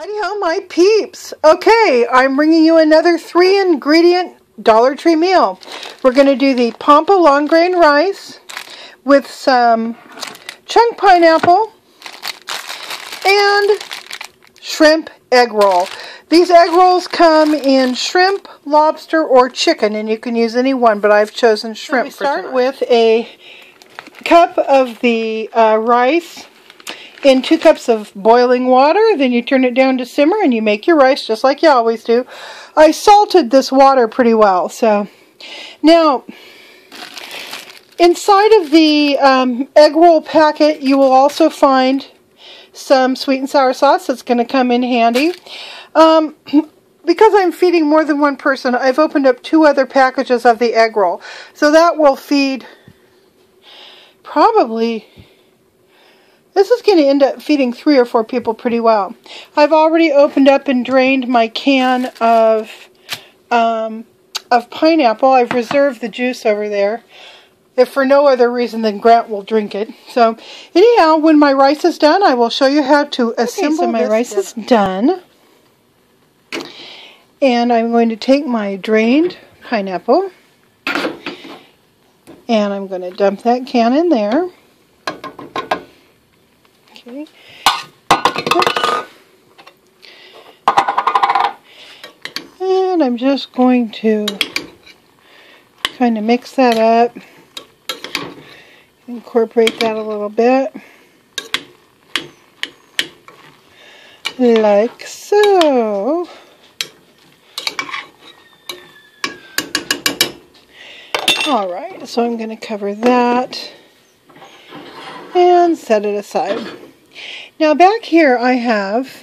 Howdy ho, my peeps. Okay, I'm bringing you another three ingredient Dollar Tree meal. We're going to do the Pampa long grain rice with some chunk pineapple and shrimp egg roll. These egg rolls come in shrimp, lobster, or chicken, and you can use any one, but I've chosen shrimp. So we start with a cup of the uh, rice in two cups of boiling water. Then you turn it down to simmer and you make your rice just like you always do. I salted this water pretty well. So now inside of the um, egg roll packet you will also find some sweet and sour sauce that's going to come in handy. Um, because I'm feeding more than one person, I've opened up two other packages of the egg roll. So that will feed probably this is going to end up feeding three or four people pretty well. I've already opened up and drained my can of um, of pineapple. I've reserved the juice over there. If for no other reason than Grant will drink it. So anyhow, when my rice is done, I will show you how to assemble okay, so my rice is done. And I'm going to take my drained pineapple and I'm going to dump that can in there. Okay. And I'm just going to kind of mix that up, incorporate that a little bit, like so. Alright, so I'm going to cover that and set it aside. Now back here I have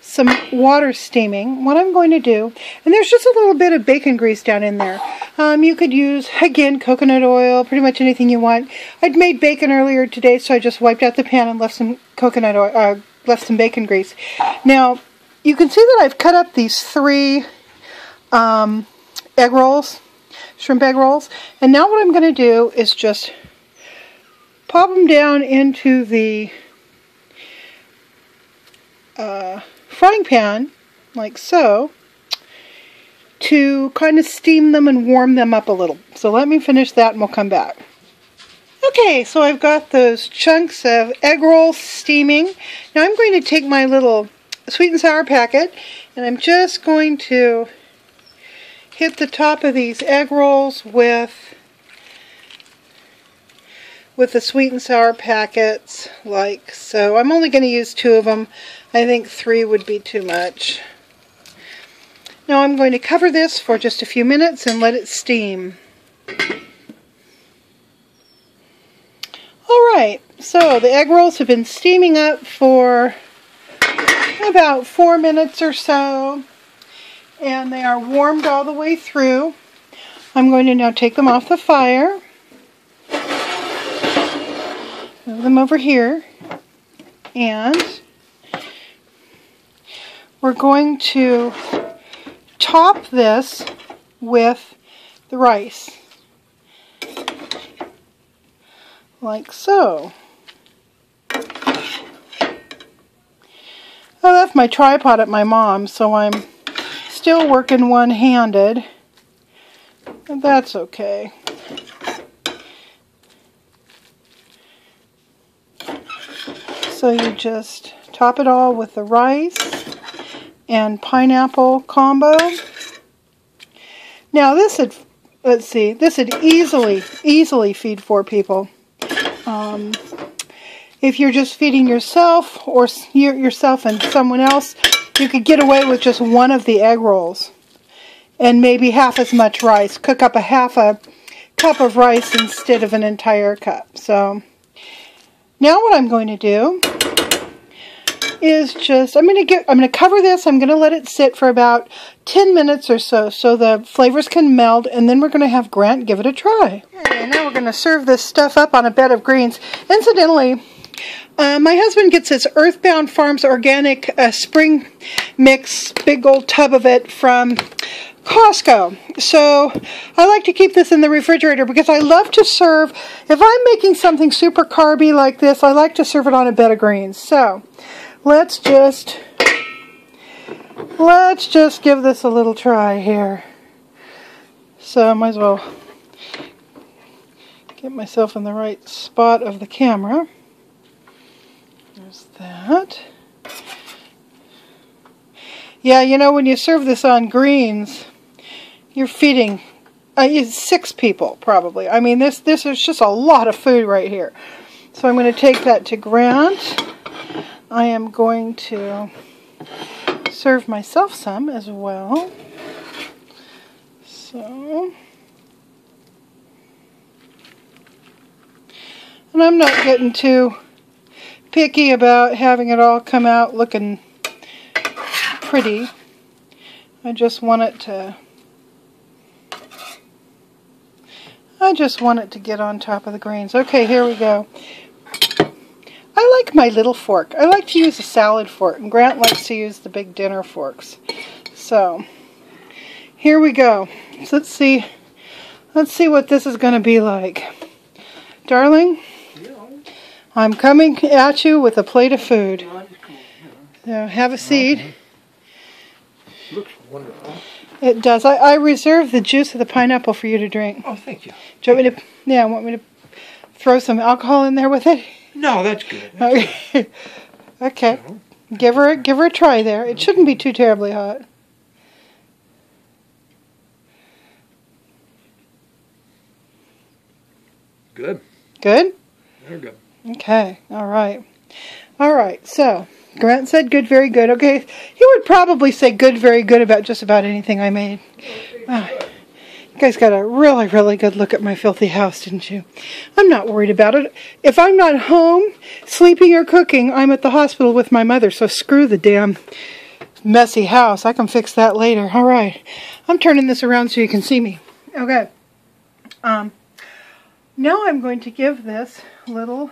some water steaming. What I'm going to do, and there's just a little bit of bacon grease down in there. Um, you could use, again, coconut oil, pretty much anything you want. I'd made bacon earlier today, so I just wiped out the pan and left some coconut oil, uh, left some bacon grease. Now, you can see that I've cut up these three um, egg rolls, shrimp egg rolls. And now what I'm going to do is just pop them down into the uh, frying pan, like so, to kind of steam them and warm them up a little. So let me finish that and we'll come back. Okay, so I've got those chunks of egg rolls steaming. Now I'm going to take my little sweet and sour packet and I'm just going to hit the top of these egg rolls with with the sweet and sour packets like so. I'm only going to use two of them. I think three would be too much. Now I'm going to cover this for just a few minutes and let it steam. Alright, so the egg rolls have been steaming up for about four minutes or so and they are warmed all the way through. I'm going to now take them off the fire Move them over here. And we're going to top this with the rice. Like so. I left my tripod at my mom's, so I'm still working one-handed. And that's okay. So you just top it all with the rice and pineapple combo. Now this would, let's see, this would easily, easily feed four people. Um, if you're just feeding yourself or yourself and someone else, you could get away with just one of the egg rolls and maybe half as much rice. Cook up a half a cup of rice instead of an entire cup. So now what I'm going to do is just, I'm going to get, I'm going to cover this, I'm going to let it sit for about 10 minutes or so, so the flavors can meld, and then we're going to have Grant give it a try. Okay, now we're going to serve this stuff up on a bed of greens. Incidentally, uh, my husband gets his Earthbound Farms organic uh, spring mix, big old tub of it from Costco. So I like to keep this in the refrigerator because I love to serve, if I'm making something super carby like this, I like to serve it on a bed of greens. So let's just let's just give this a little try here. So I might as well get myself in the right spot of the camera. There's that. Yeah, you know, when you serve this on greens, you're feeding uh, six people, probably. I mean, this, this is just a lot of food right here. So I'm going to take that to Grant. I am going to serve myself some as well. So... And I'm not getting too picky about having it all come out looking pretty. I just want it to I just want it to get on top of the grains. Okay, here we go. I like my little fork. I like to use a salad fork, and Grant likes to use the big dinner forks. So, here we go. So let's see. Let's see what this is going to be like. Darling, I'm coming at you with a plate of food. So have a seat. Looks wonderful. It does. I, I reserve the juice of the pineapple for you to drink. Oh, thank you. Do you want me to? Yeah, want me to throw some alcohol in there with it? No, that's good. Okay. okay. Give her give her a try there. It shouldn't be too terribly hot. Good. Good? Very good. Okay. All right. All right. So, Grant said good, very good. Okay. He would probably say good, very good about just about anything I made. Wow. You guys got a really, really good look at my filthy house, didn't you? I'm not worried about it. If I'm not home, sleeping or cooking, I'm at the hospital with my mother, so screw the damn messy house. I can fix that later. All right. I'm turning this around so you can see me. Okay. Um, now I'm going to give this little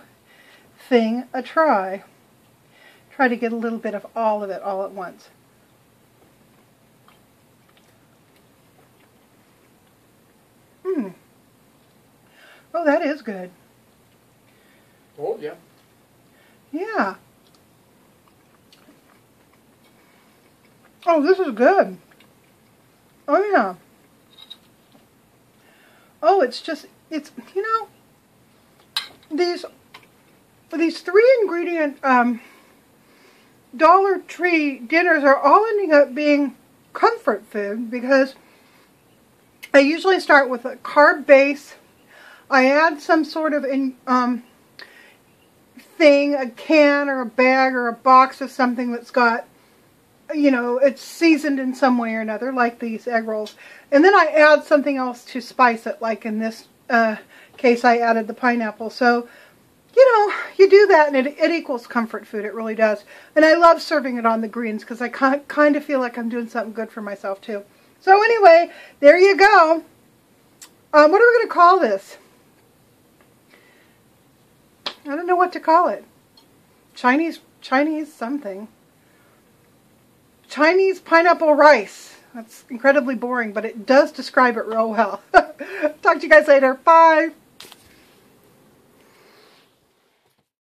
thing a try. Try to get a little bit of all of it all at once. Hmm. Oh, that is good. Oh, yeah. Yeah. Oh, this is good. Oh, yeah. Oh, it's just, it's, you know, these, these three ingredient um, Dollar Tree dinners are all ending up being comfort food because I usually start with a carb base. I add some sort of in, um, thing, a can or a bag or a box of something that's got, you know, it's seasoned in some way or another, like these egg rolls. And then I add something else to spice it, like in this uh, case I added the pineapple. So, you know, you do that and it, it equals comfort food. It really does. And I love serving it on the greens because I kind of feel like I'm doing something good for myself too. So anyway, there you go. Um, what are we going to call this? I don't know what to call it. Chinese, Chinese something. Chinese pineapple rice. That's incredibly boring, but it does describe it real well. Talk to you guys later. Bye.